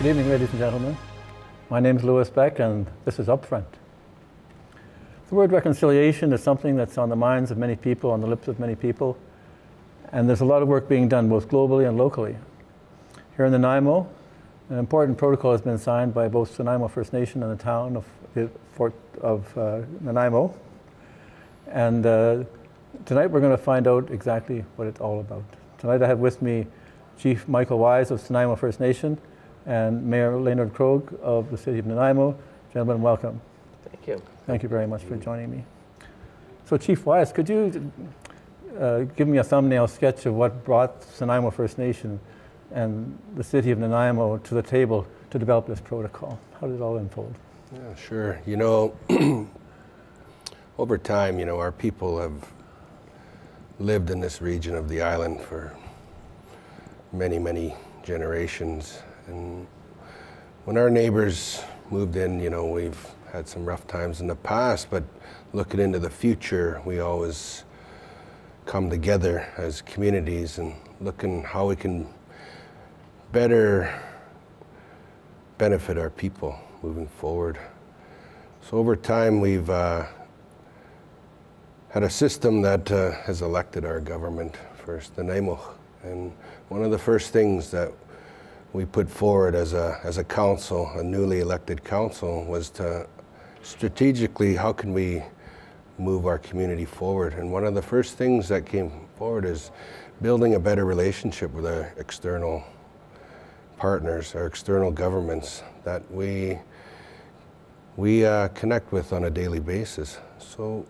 Good evening, ladies and gentlemen. My name is Lewis Beck, and this is Upfront. The word reconciliation is something that's on the minds of many people, on the lips of many people, and there's a lot of work being done both globally and locally. Here in the Nanaimo, an important protocol has been signed by both the Snuneymuxw First Nation and the town of, Fort, of uh, Nanaimo. And uh, tonight we're going to find out exactly what it's all about. Tonight I have with me Chief Michael Wyse of Snuneymuxw First Nation and Mayor Leonard Krog of the City of Nanaimo. Gentlemen, welcome. Thank you. Thank you very much for joining me. So Chief Wyse, could you uh, give me a thumbnail sketch of what brought Snuneymuxw First Nation and the City of Nanaimo to the table to develop this protocol? How did it all unfold? Yeah, sure. You know, over time, you know, our people have lived in this region of the island for many, many generations. And when our neighbors moved in, you know, we've had some rough times in the past, but looking into the future, we always come together as communities and looking how we can better benefit our people moving forward. So over time, we've uh, had a system that uh, has elected our government first, the Nanaimo. And one of the first things that we put forward as a, as a council, a newly elected council, was to strategically, how can we move our community forward? And one of the first things that came forward is building a better relationship with our external partners, our external governments that we we uh, connect with on a daily basis. So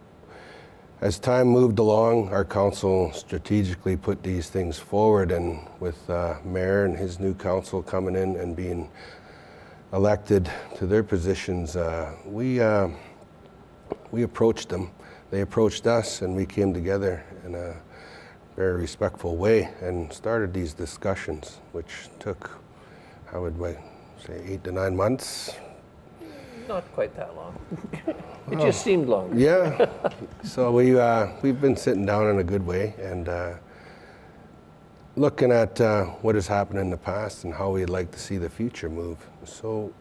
as time moved along, our council strategically put these things forward, and with uh, Mayor and his new council coming in and being elected to their positions, uh, we uh, we approached them. They approached us, and we came together in a very respectful way and started these discussions, which took, how would I say, eight to nine months, not quite that long. it oh. just seemed long. Yeah. so we uh, we've been sitting down in a good way and uh, looking at uh, what has happened in the past and how we'd like to see the future move. So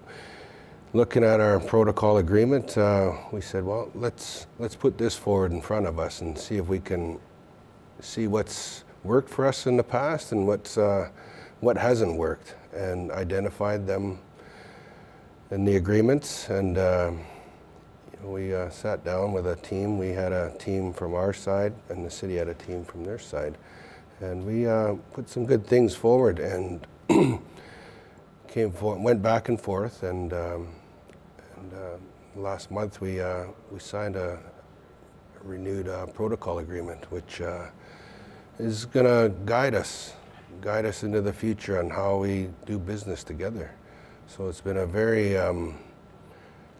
looking at our protocol agreement, uh, we said, well, let's let's put this forward in front of us and see if we can see what's worked for us in the past and what's uh, what hasn't worked and identified them in the agreements. And uh, we uh, sat down with a team. We had a team from our side, and the city had a team from their side. And we uh, put some good things forward and came for, went back and forth. And, um, and uh, last month we, uh, we signed a renewed uh, protocol agreement, which is going to guide us, guide us into the future on how we do business together. So it's been a very um,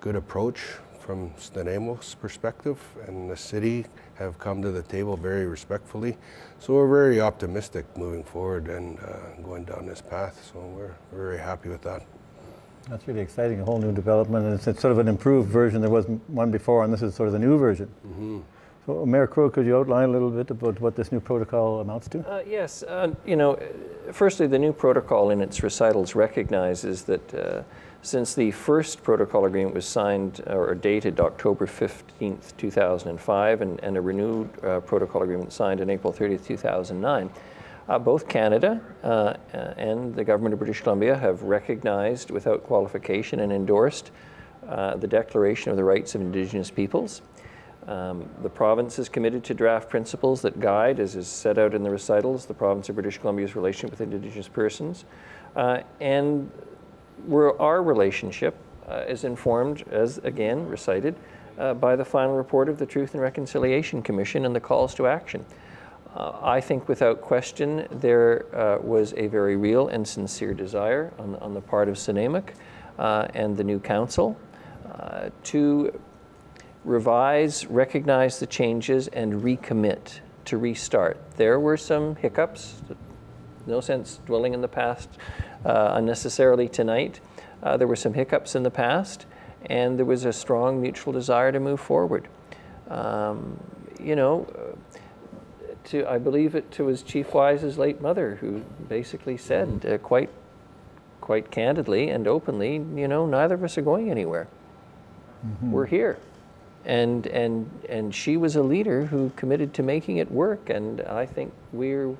good approach from Snuneymuxw's perspective, and the city have come to the table very respectfully. So we're very optimistic moving forward and uh, going down this path. So we're, we're very happy with that. That's really exciting, a whole new development, and it's, it's, sort of an improved version. There was one before, and this is sort of the new version. Mm -hmm. So, Mayor Krog, could you outline a little bit about what this new protocol amounts to? Uh, yes. Uh, you know, firstly, the new protocol in its recitals recognizes that uh, since the first protocol agreement was signed or dated October 15th, 2005, and, and a renewed uh, protocol agreement signed on April 30th, 2009, uh, both Canada uh, and the government of British Columbia have recognized without qualification and endorsed the Declaration of the Rights of Indigenous Peoples. Um, the province is committed to draft principles that guide, as is set out in the recitals, the province of British Columbia's relationship with Indigenous persons. Uh, and our relationship uh, is informed, as again recited, uh, by the final report of the Truth and Reconciliation Commission and the calls to action. Uh, I think without question there uh, was a very real and sincere desire on, on the part of Snuneymuxw uh, and the new council to revise, recognize the changes, and recommit to restart. There were some hiccups, no sense dwelling in the past uh, unnecessarily tonight. Uh, there were some hiccups in the past, and there was a strong mutual desire to move forward. Um, you know, to, I believe it to was Chief Wyse's late mother who basically said uh, quite quite candidly and openly, you know, neither of us are going anywhere. We're here. And, and, and she was a leader who committed to making it work. And I think we're,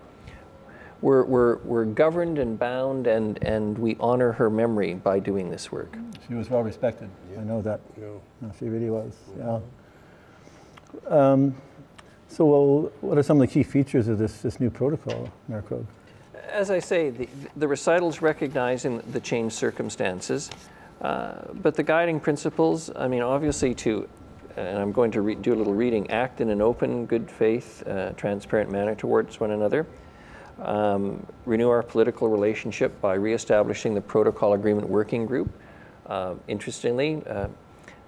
we're, we're, we're governed and bound, and, and we honor her memory by doing this work. She was well respected. I know that. You know, No, she really was. Yeah. Um, so, well, what are some of the key features of this, this new protocol, Mayor Krog? As I say, the, the recitals recognizing the changed circumstances, uh, but the guiding principles, I mean, obviously to, and I'm going to re- do a little reading, act in an open, good faith, uh, transparent manner towards one another. Um, renew our political relationship by reestablishing the Protocol Agreement Working Group. Uh, interestingly, uh,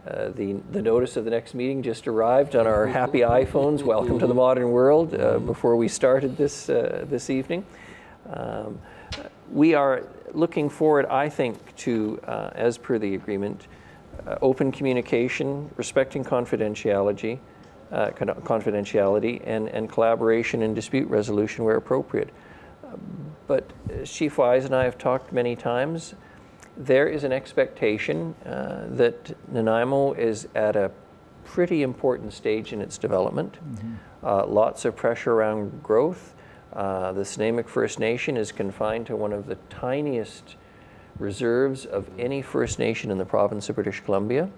uh, the, the notice of the next meeting just arrived on our happy iPhones. Welcome to the modern world uh, before we started this, uh, this evening. Um, we are looking forward, I think, to, uh, as per the agreement, uh, open communication, respecting confidentiality, uh, confidentiality, and, and collaboration and dispute resolution where appropriate. But uh, Chief Wyse and I have talked many times. There is an expectation uh, that Nanaimo is at a pretty important stage in its development. Uh, lots of pressure around growth. Uh, the Snuneymuxw First Nation is confined to one of the tiniest reserves of any First Nation in the province of British Columbia.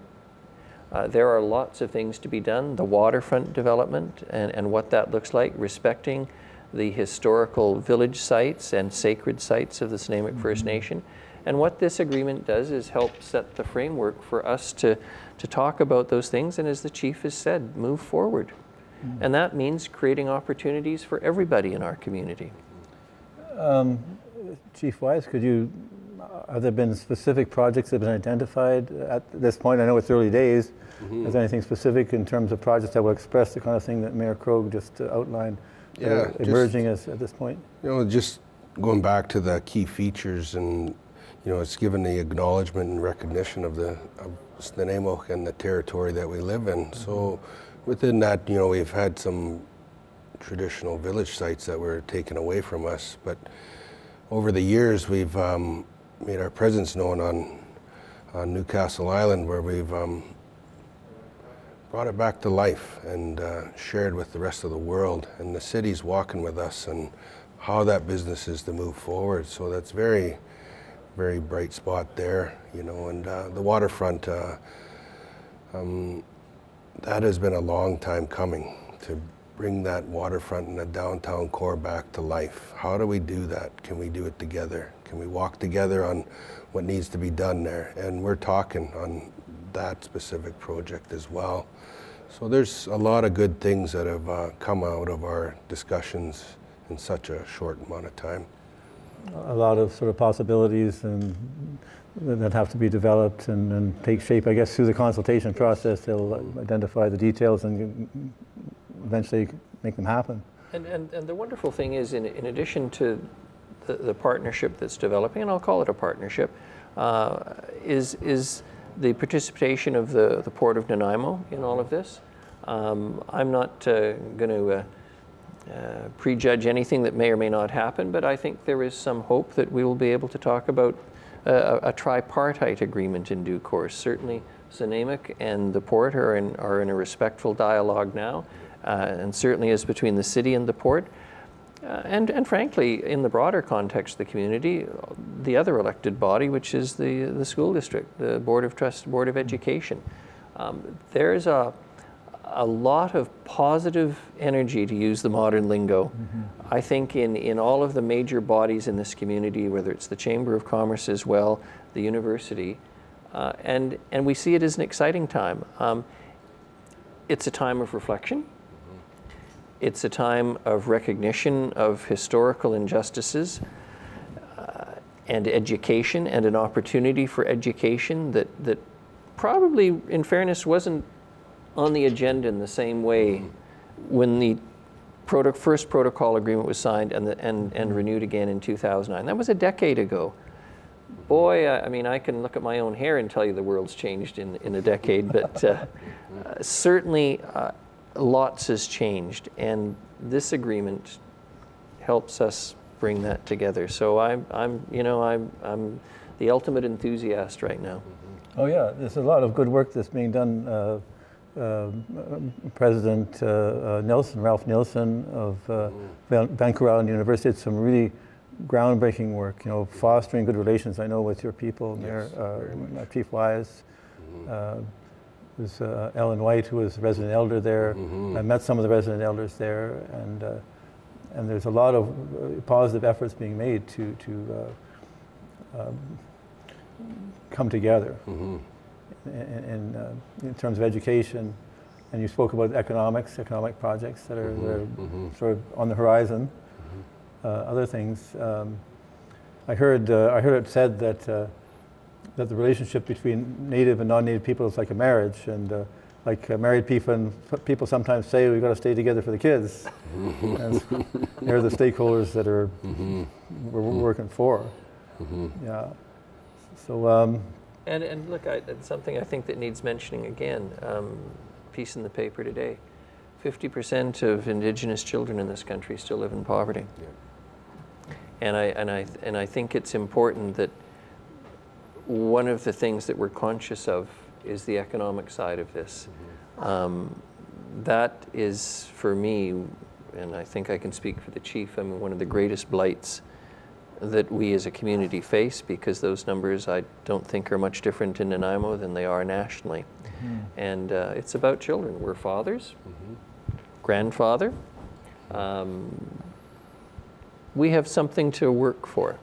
Uh, there are lots of things to be done. The waterfront development and, and what that looks like, respecting the historical village sites and sacred sites of the Snuneymuxw First mm-hmm. Nation. And what this agreement does is help set the framework for us to, to talk about those things and, as the chief has said, move forward. Mm-hmm. And that means creating opportunities for everybody in our community. Um, chief Wyse, could you, have there been specific projects that have been identified at this point? I know it's early days. Is there anything specific in terms of projects that will express the kind of thing that Mayor Krog just uh, outlined Yeah, just- emerging as, at this point? You know, just going back to the key features and, you know, it's given the acknowledgement and recognition of the, of Snuneymuxw and the territory that we live in. So within that, you know, we've had some traditional village sites that were taken away from us, but over the years, we've um, made our presence known on, on Newcastle Island where we've um, brought it back to life and uh, shared with the rest of the world. And the city's walking with us and how that business is to move forward. So that's very, very bright spot there, you know. And uh, the waterfront, uh, um, that has been a long time coming to bring that waterfront and the downtown core back to life. How do we do that? Can we do it together? Can we walk together on what needs to be done there? And we're talking on that specific project as well. So there's a lot of good things that have uh, come out of our discussions in such a short amount of time. A lot of sort of possibilities and that have to be developed and, and take shape. I guess through the consultation process, they'll identify the details and eventually make them happen. And, and, and the wonderful thing is, in, in addition to the, the partnership that's developing, and I'll call it a partnership, uh, is, is the participation of the, the Port of Nanaimo in all of this. Um, I'm not uh, going to uh, uh, prejudge anything that may or may not happen, but I think there is some hope that we will be able to talk about uh, a, a tripartite agreement in due course. Certainly, Snuneymuxw and the port are in, are in a respectful dialogue now, uh, and certainly is between the city and the port. Uh, and, and frankly, in the broader context of the community, the other elected body, which is the, the school district, the Board of Trust, Board of Education. Um, there's a, a lot of positive energy, to use the modern lingo, I think, in, in all of the major bodies in this community, whether it's the Chamber of Commerce as well, the university, uh, and, and we see it as an exciting time. Um, it's a time of reflection. It's a time of recognition of historical injustices uh, and education and an opportunity for education that, that probably, in fairness, wasn't on the agenda in the same way when the proto- first protocol agreement was signed and, the, and, and renewed again in 2009. That was a decade ago. Boy, I I mean, I can look at my own hair and tell you the world's changed in, in a decade, but uh, uh, certainly uh, lots has changed, and this agreement helps us bring that together. So I'm, I'm you know, I'm, I'm the ultimate enthusiast right now. Oh yeah, there's a lot of good work that's being done. Uh, uh, President uh, uh, Nelson, Ralph Nelson of uh, Vancouver Island University, did some really groundbreaking work. You know, fostering good relations. I know with your people, Yes, uh, uh, Chief Wyse. Uh, there's uh, Ellen White, who was resident elder there. Mhm. I met some of the resident elders there, and uh, and there's a lot of uh, positive efforts being made to to uh, um, come together Mhm. in, in, uh, in terms of education. And you spoke about economics, economic projects that are, that are Mhm. sort of on the horizon. Uh, other things. Um, I heard uh, I heard it said that uh, that the relationship between native and non-native people is like a marriage, and uh, like uh, married people and people sometimes say we've got to stay together for the kids. and they're the stakeholders that are Mhm. we're working for. Mhm. Yeah. So um, And, and look, I, it's something I think that needs mentioning again. Um, piece in the paper today 50% of Indigenous children in this country still live in poverty. Yeah. And I, and, I, and I think it's important that one of the things that we're conscious of is the economic side of this. Um, that is, for me, and I think I can speak for the chief, I mean, one of the greatest blights that we as a community face because those numbers I don't think are much different in Nanaimo than they are nationally. And uh, it's about children. We're fathers, grandfather. Um, we have something to work for.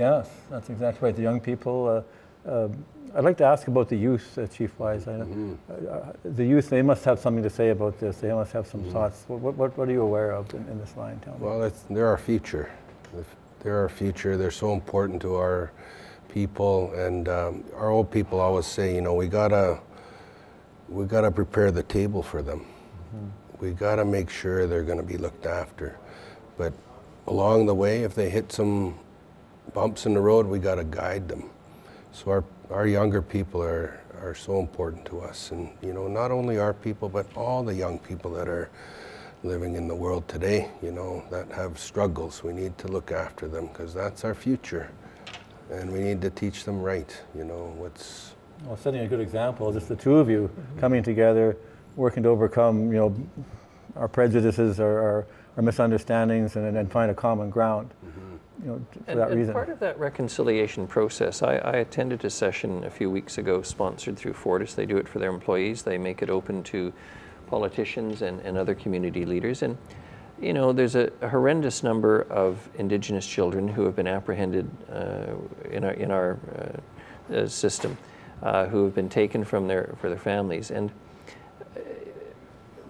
Yes, that's exactly right. The young people. Uh, uh, I'd like to ask about the youth, uh, Chief Wyse. I, Mhm. uh, the youth, they must have something to say about this. They must have some thoughts. What, what, what are you aware of in, in this line? Tell me. Well, it's, they're our future. They're our future. They're so important to our people, and um, our old people always say, you know, we gotta, we gotta prepare the table for them. We gotta make sure they're going to be looked after. But along the way, if they hit some bumps in the road, we gotta guide them. So our our younger people are are so important to us, and you know, not only our people, but all the young people that are living in the world today, you know, that have struggles. We need to look after them because that's our future. And we need to teach them right, you know, what's, Well, setting a good example, just the two of you coming together, working to overcome, you know, our prejudices, our, our, our misunderstandings, and then find a common ground. Mm-hmm. You know, for And, that and reason. part of that reconciliation process, I, I attended a session a few weeks ago sponsored through Fortis. They do it for their employees. They make it open to politicians and, and other community leaders. And, you know, there's a, a horrendous number of Indigenous children who have been apprehended uh, in our, in our uh, uh, system, uh, who have been taken from their, for their families. And uh,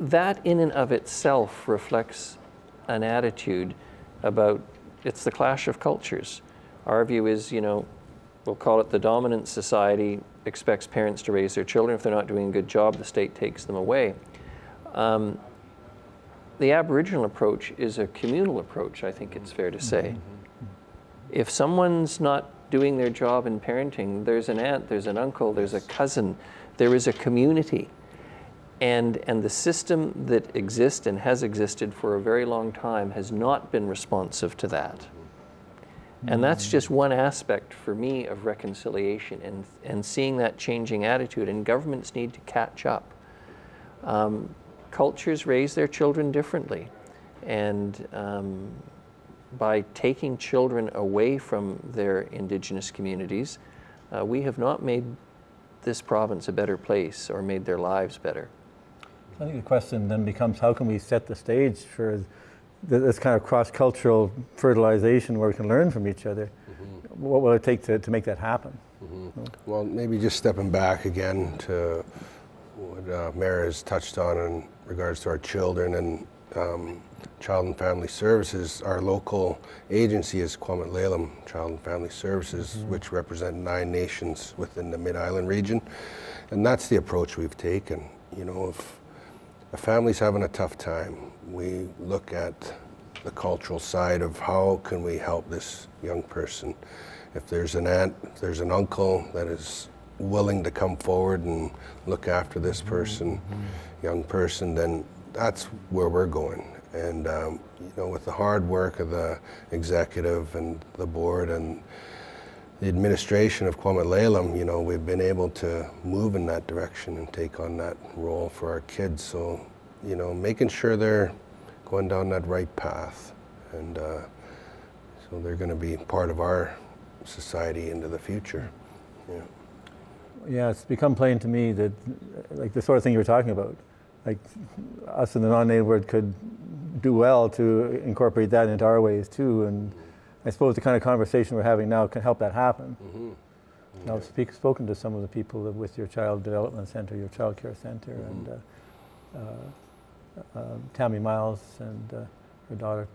that in and of itself reflects an attitude about it's the clash of cultures. Our view is, you know, we'll call it the dominant society expects parents to raise their children. If they're not doing a good job, the state takes them away. Um, the Aboriginal approach is a communal approach, I think it's fair to say. If someone's not doing their job in parenting, there's an aunt, there's an uncle, there's a cousin, there is a community. And, and the system that exists and has existed for a very long time has not been responsive to that. And that's just one aspect for me of reconciliation and, and seeing that changing attitude. And governments need to catch up. Um, cultures raise their children differently. And um, by taking children away from their indigenous communities, uh, we have not made this province a better place or made their lives better. I think the question then becomes how can we set the stage for this kind of cross cultural fertilization where we can learn from each other? What will it take to, to make that happen? well, maybe just stepping back again to what uh, Mayor has touched on in regards to our children and um, Child and Family Services. Our local agency is Kw'umut Lelum Child and Family Services, which represent nine nations within the Mid Island region. And that's the approach we've taken. You know, if a family's having a tough time, we look at the cultural side of how can we help this young person. If there's an aunt, if there's an uncle that is willing to come forward and look after this person, young person, then that's where we're going. And um, you know, with the hard work of the executive and the board and the administration of Kw'umut you know, we've been able to move in that direction and take on that role for our kids. So, you know, making sure they're going down that right path. And uh, so they're going to be part of our society into the future. Yeah. Yeah, it's become plain to me that, like the sort of thing you were talking about, like us in the non-native world could do well to incorporate that into our ways too. And I suppose the kind of conversation we're having now can help that happen. Mm-hmm. Now, I've speak, spoken to some of the people with your child development center, your child care center, mm-hmm. and uh, uh, uh, Tammy Miles and uh, her daughter.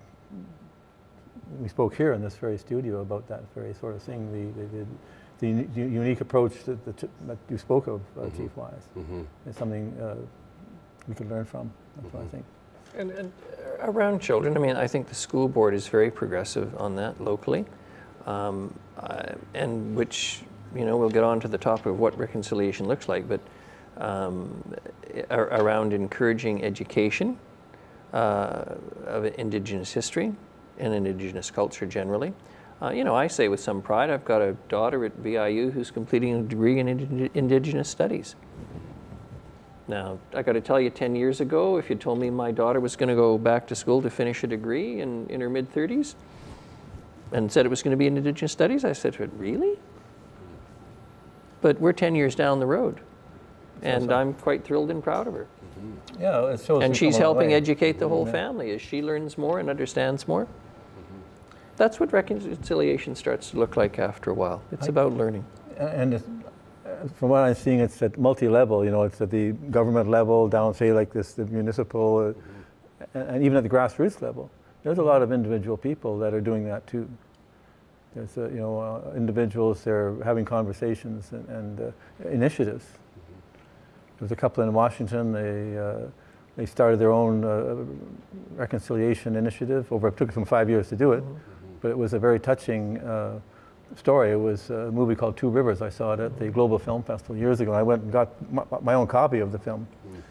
We spoke here in this very studio about that very sort of thing, the, the, the, the unique approach that, that, that, you spoke of, uh, mm-hmm. Chief Wyse. Mm-hmm. Is something uh, we could learn from. That's what I mm-hmm. think. And, and, around children, I mean, I think the school board is very progressive on that locally, um, uh, and which, you know, we'll get on to the topic of what reconciliation looks like, but um, around encouraging education uh, of Indigenous history and Indigenous culture generally. Uh, you know, I say with some pride, I've got a daughter at VIU who's completing a degree in Indigenous Studies. Now, I got to tell you, 10 years ago, if you told me my daughter was going to go back to school to finish a degree in, in her mid 30s and said it was going to be in Indigenous Studies, I said, to her, Really? But we're 10 years down the road, and I'm quite thrilled and proud of her. Mm-hmm. Yeah, it shows and she's helping educate the whole family as she learns more and understands more. Mm-hmm. That's what reconciliation starts to look like after a while. It's I, about learning. And from what I'm seeing, it's at multi-level. You know, it's at the government level, down say like this, the municipal, uh, and, even at the grassroots level. There's a lot of individual people that are doing that too. There's uh, you know uh, individuals they're having conversations and, and uh, initiatives. There's a couple in Washington. They uh, they started their own uh, reconciliation initiative. Over it took them five years to do it, but it was a very touching story. It was a movie called Two Rivers. I saw it at the Global Film Festival years ago. I went and got my, my own copy of the film. Mm.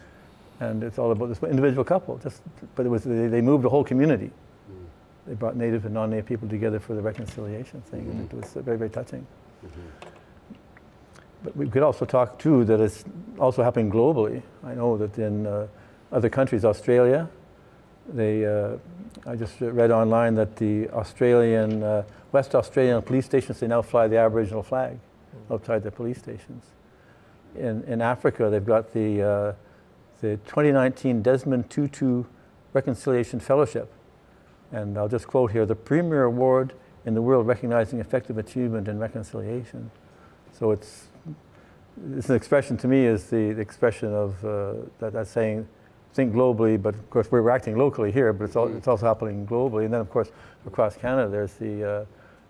And it's all about this individual couple. Just, but it was, they, they moved the whole community. Mm. They brought native and non-native people together for the reconciliation thing. Mm-hmm. And it was very, very touching. Mm-hmm. But we could also talk too that it's also happening globally. I know that in uh, other countries, Australia, they, uh, I just read online that the Australian, uh, West Australian police stations, they now fly the Aboriginal flag outside their police stations. In, in Africa, they've got the, uh, the 2019 Desmond Tutu Reconciliation Fellowship. And I'll just quote here, the premier award in the world recognizing effective achievement in reconciliation. So it's, it's an expression to me is the, the expression of uh, that, that saying, think globally, but of course we're acting locally here, but it's, all, it's also happening globally. And then of course across Canada, there's the, uh,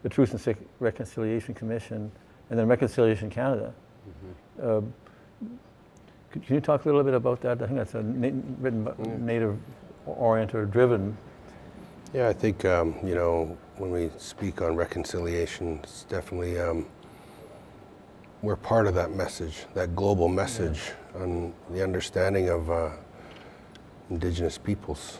the Truth and Reconciliation Commission, and then Reconciliation Canada. Mm-hmm. Uh, can you talk a little bit about that? I think that's a na- written mm. native oriented or driven. Yeah, I think um, you know when we speak on reconciliation, it's definitely um, we're part of that message, that global message yeah. on the understanding of uh, indigenous peoples,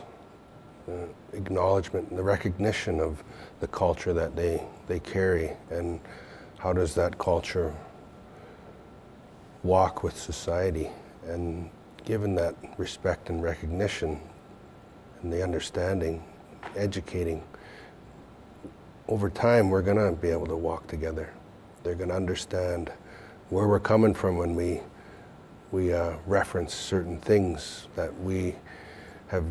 uh, acknowledgement and the recognition of the culture that they, they carry and how does that culture walk with society. And given that respect and recognition and the understanding, educating, over time we're going to be able to walk together. They're going to understand where we're coming from when we we uh, reference certain things that we have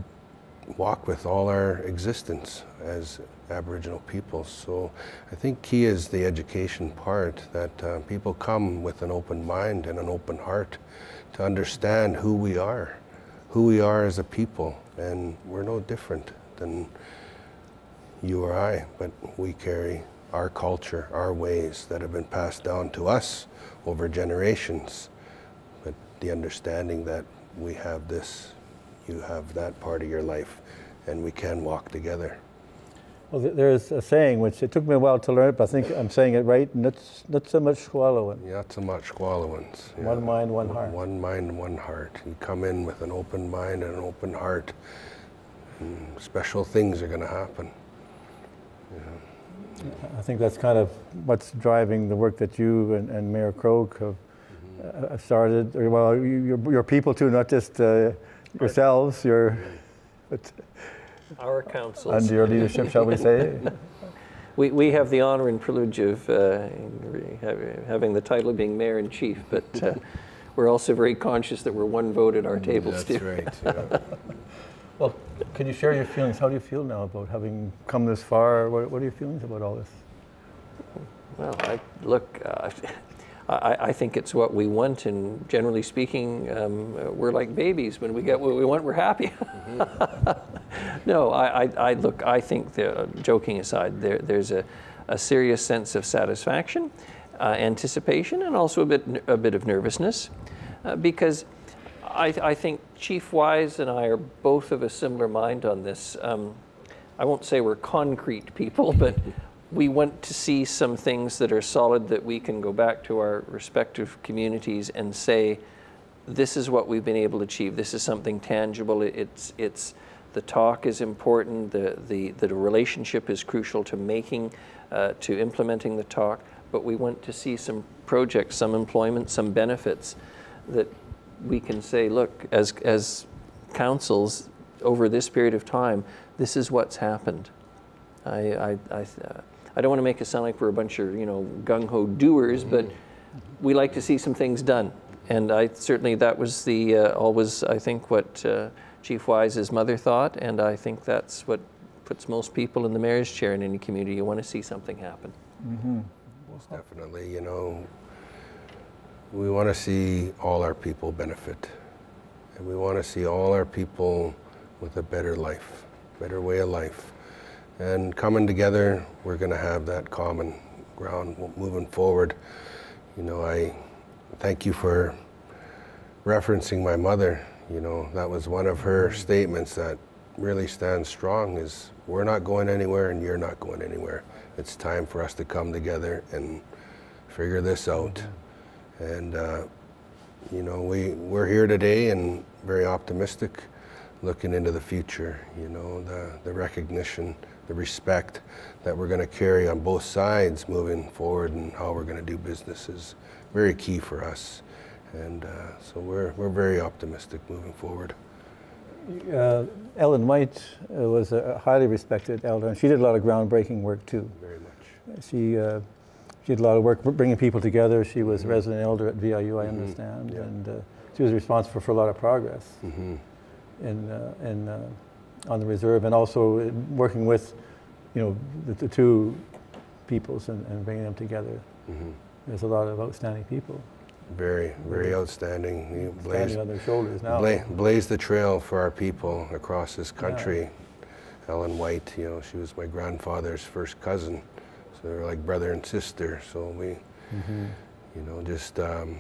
walked with all our existence as Aboriginal peoples. So I think key is the education part that uh, people come with an open mind and an open heart to understand who we are, who we are as a people, and we're no different than you or I, but we carry our culture, our ways that have been passed down to us over generations. But the understanding that we have this, you have that part of your life, and we can walk together. Well, there's a saying which it took me a while to learn it, but I think I'm saying it right. Not, not so much swallowing. Not so much swallowing. Yeah. One mind, one heart. One mind, one heart. You come in with an open mind and an open heart, and special things are going to happen. Yeah. I think that's kind of what's driving the work that you and, and Mayor Krog have uh, started. Well, you, your, your people too, not just uh, yourselves. Your, but Our councils. under your leadership, shall we say? We, we have the honor and privilege of uh, having the title of being mayor in chief, but uh, we're also very conscious that we're one vote at our tables That's too. right. yeah. Well, can you share your feelings? How do you feel now about having come this far? What, what are your feelings about all this? Well, I, look, uh, I, I think it's what we want, and generally speaking, um, uh, we're like babies. When we get what we want, we're happy. no, I, I, I look. I think, the, joking aside, there, there's a, a serious sense of satisfaction, uh, anticipation, and also a bit a bit of nervousness, uh, because I, I think Chief Wyse and I are both of a similar mind on this. Um, I won't say we're concrete people, but we want to see some things that are solid that we can go back to our respective communities and say, this is what we've been able to achieve. This is something tangible. It's, it's, the talk is important. The, the, the relationship is crucial to making, uh, to implementing the talk. But we want to see some projects, some employment, some benefits that we can say, look, as, as councils, over this period of time, this is what's happened. I, I, I, uh, I don't want to make it sound like we're a bunch of, you know, gung-ho doers, but we like to see some things done. And I certainly, that was the, uh, always, I think, what uh, Chief Wyse's mother thought, and I think that's what puts most people in the mayor's chair in any community. You want to see something happen. Most definitely, you know, we want to see all our people benefit. And we want to see all our people with a better life, better way of life. And coming together, we're going to have that common ground moving forward. You know, I thank you for referencing my mother. You know, that was one of her statements that really stands strong is we're not going anywhere and you're not going anywhere. It's time for us to come together and figure this out. And, uh, you know, we, we're here today and very optimistic looking into the future, you know, the, the recognition, the respect that we're going to carry on both sides moving forward and how we're going to do business is very key for us. And uh, so we're, we're very optimistic moving forward. Uh, Ellen White uh, was a highly respected elder, and she did a lot of groundbreaking work too. Very much. She, uh, she did a lot of work bringing people together. She was a resident elder at VIU, I understand, yeah. and uh, she was responsible for a lot of progress hmm in, uh, in, uh, on the reserve, and also working with, you know, the, the two peoples and, and bringing them together. hmm There's a lot of outstanding people Very, very outstanding. You blaze, standing on their shoulders now. bla- blaze the trail for our people across this country. Ellen White, you know, she was my grandfather's first cousin, so they're like brother and sister. So we, Mhm. you know, just um,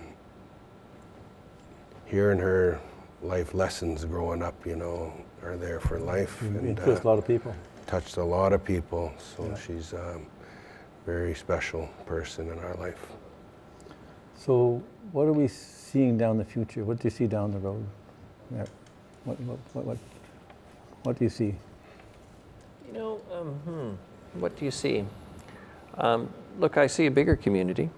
hearing her life lessons growing up, you know, are there for life You and influenced a uh, lot of people. touched a lot of people. So Yeah. she's a very special person in our life. So, what are we seeing down the future? What do you see down the road? What, what, what, what, what do you see? You know, um, hmm, what do you see? Um, look, I see a bigger community.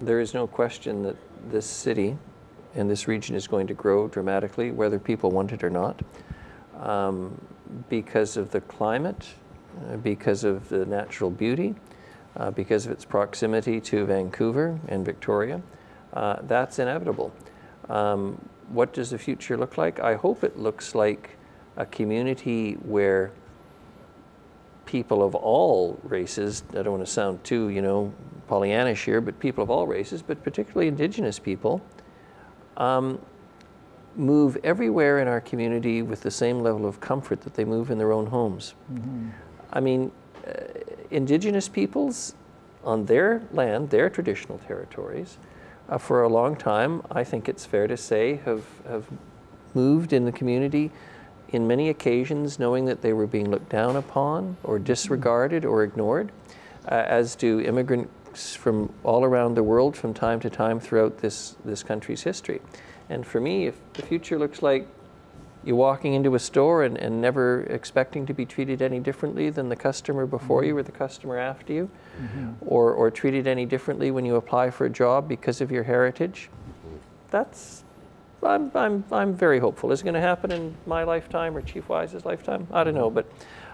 There is no question that this city and this region is going to grow dramatically, whether people want it or not, um, because of the climate, uh, because of the natural beauty, uh, because of its proximity to Vancouver and Victoria. Uh, that's inevitable. Um, what does the future look like? I hope it looks like a community where people of all races, I don't want to sound too, you know, Pollyannish here, but people of all races, but particularly Indigenous people, um, move everywhere in our community with the same level of comfort that they move in their own homes. I mean, uh, Indigenous peoples on their land, their traditional territories, uh, for a long time, I think it's fair to say, have, have moved in the community in many occasions knowing that they were being looked down upon or disregarded or ignored, uh, as do from all around the world from time to time throughout this, this country's history. And for me, if the future looks like you walking into a store and, and never expecting to be treated any differently than the customer before mm-hmm. you or the customer after you, mm-hmm. or, or treated any differently when you apply for a job because of your heritage. Mm-hmm. That's, I'm, I'm, I'm very hopeful. Is it going to happen in my lifetime or Chief Wyse's lifetime? I don't know, but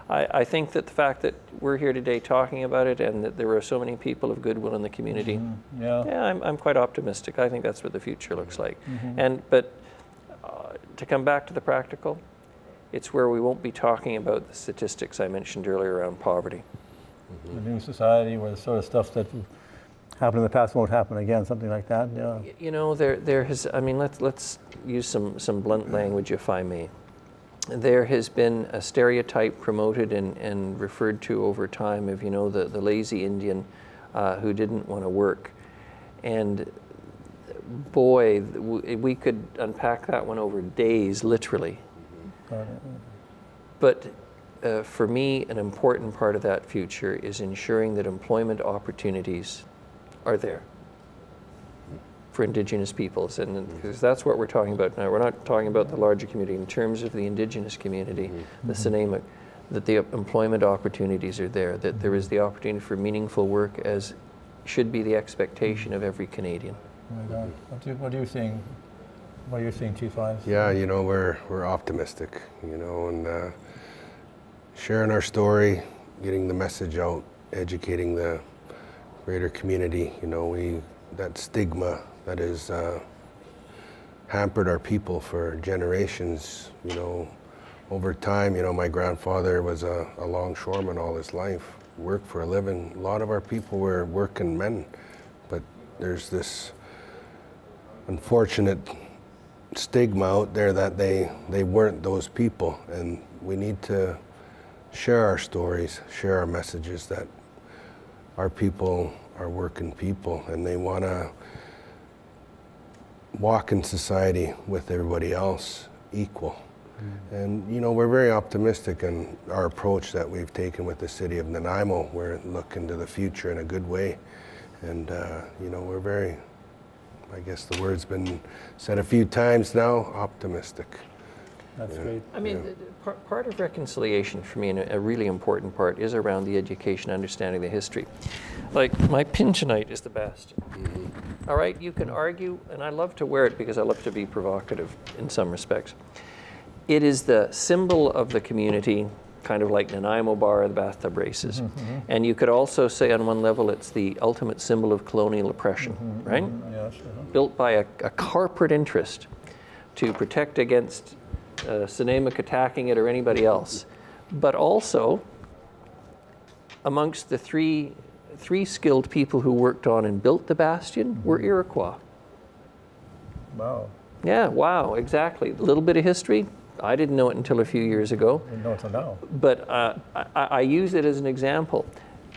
I, I think that the fact that we're here today talking about it and that there are so many people of goodwill in the community, mm-hmm. Yeah. yeah, I'm, I'm quite optimistic. I think that's what the future looks like. Mm-hmm. And but uh, to come back to the practical, it's where we won't be talking about the statistics I mentioned earlier around poverty. Mm-hmm. A new society where the sort of stuff that happened in the past won't happen again, something like that. Yeah. You know, there there has. I mean, let's let's use some some blunt language, if I may. There has been a stereotype promoted and, and referred to over time of you know the the lazy Indian uh, who didn't want to work, and boy, w- we could unpack that one over days, literally. But uh, for me, an important part of that future is ensuring that employment opportunities are there for Indigenous peoples. And because that's what we're talking about now. We're not talking about the larger community. In terms of the Indigenous community, mm-hmm. the mm-hmm. Snuneymuxw, that the employment opportunities are there, that there mm-hmm. is the opportunity for meaningful work as should be the expectation of every Canadian. Oh my God. What, do, what are you seeing? What are you seeing, Chief Wyse? Yeah, you know, we're, we're optimistic, you know, and uh, sharing our story, getting the message out, educating the greater community, you know, we, that stigma that has uh, hampered our people for generations, you know, over time, you know, my grandfather was a, a longshoreman all his life, worked for a living. A lot of our people were working men, but there's this unfortunate stigma out there that they, they weren't those people. And we need to share our stories, share our messages that our people are working people and they want to walk in society with everybody else equal. And you know, we're very optimistic in our approach that we've taken with the city of Nanaimo. We're looking to the future in a good way. And uh, you know, we're very I guess the word's been said a few times now, optimistic. That's Yeah. great. I mean, Yeah. th- th- part, part of reconciliation for me, and a, a really important part, is around the education, understanding the history. Like, my pin tonight is the Bastion. Mm-hmm. All right, you can argue, and I love to wear it because I love to be provocative in some respects. It is the symbol of the community, kind of like Nanaimo Bar or the bathtub races. Mm-hmm, mm-hmm. And you could also say, on one level, it's the ultimate symbol of colonial oppression, right? Yes. uh-huh. built by a, a corporate interest to protect against uh, Snuneymuxw attacking it or anybody else, but also amongst the three, three skilled people who worked on and built the bastion were Iroquois. Wow. Yeah, wow, exactly. A little bit of history. I didn't know it until a few years ago Didn't know until now. but uh, I, I use it as an example.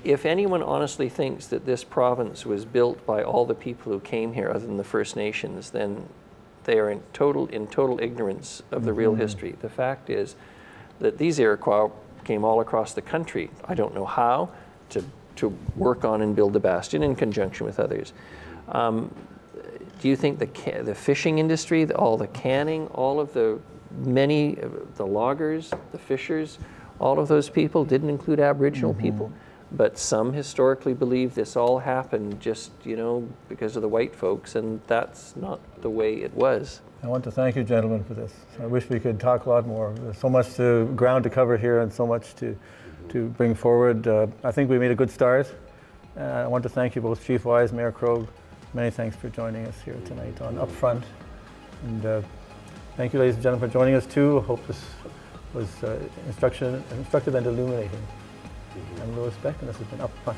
If anyone honestly thinks that this province was built by all the people who came here, other than the First Nations, then they are in total in total ignorance of the real history. The fact is that these Iroquois came all across the country. I don't know how to to work on and build the bastion in conjunction with others. Um, do you think the the fishing industry, the, all the canning, all of the many uh, the loggers, the fishers, all of those people didn't include Aboriginal people, but some historically believe this all happened just you know because of the white folks, and that's not the way it was. I want to thank you, gentlemen, for this. I wish we could talk a lot more. There's so much to, ground to cover here and so much to, to bring forward. Uh, I think we made a good start. Uh, I want to thank you both, Chief Wyse, Mayor Krog. Many thanks for joining us here tonight on Upfront. And uh, thank you, ladies and gentlemen, for joining us too. I hope this was uh, instruction, instructive and illuminating. I'm Lewis Beck, and this has been Upfront.